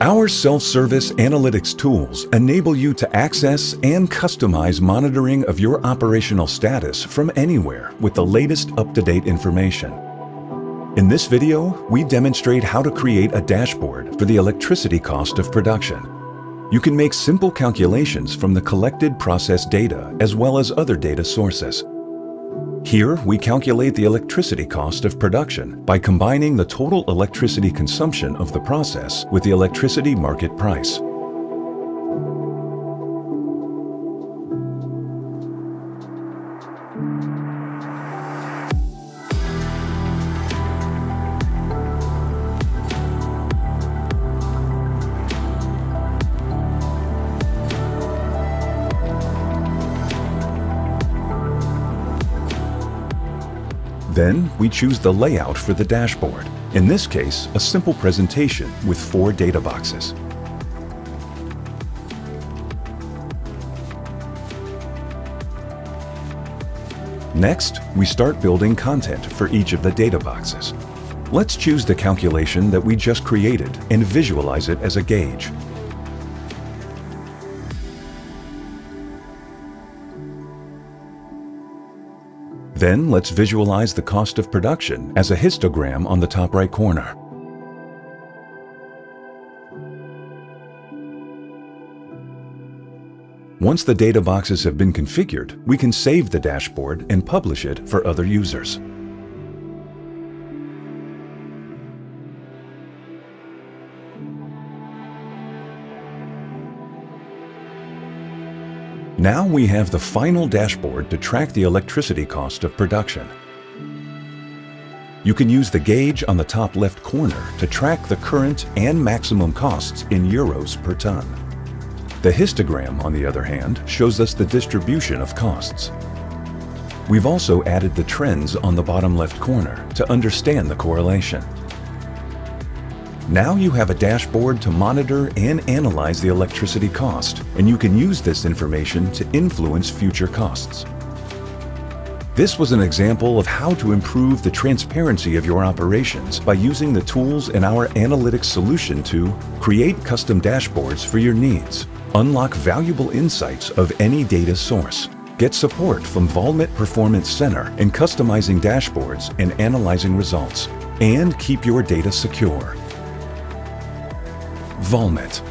Our self-service analytics tools enable you to access and customize monitoring of your operational status from anywhere with the latest up-to-date information. In this video, we demonstrate how to create a dashboard for the electricity cost of production. You can make simple calculations from the collected process data as well as other data sources. Here, we calculate the electricity cost of production by combining the total electricity consumption of the process with the electricity market price. Then we choose the layout for the dashboard. In this case, a simple presentation with four data boxes. Next, we start building content for each of the data boxes. Let's choose the calculation that we just created and visualize it as a gauge. Then let's visualize the cost of production as a histogram on the top right corner. Once the data boxes have been configured, we can save the dashboard and publish it for other users. Now we have the final dashboard to track the electricity cost of production. You can use the gauge on the top left corner to track the current and maximum costs in euros per ton. The histogram, on the other hand, shows us the distribution of costs. We've also added the trends on the bottom left corner to understand the correlation. Now you have a dashboard to monitor and analyze the electricity cost, and you can use this information to influence future costs. This was an example of how to improve the transparency of your operations by using the tools in our analytics solution to create custom dashboards for your needs, unlock valuable insights of any data source, get support from Valmet Performance Center in customizing dashboards and analyzing results, and keep your data secure. Valmet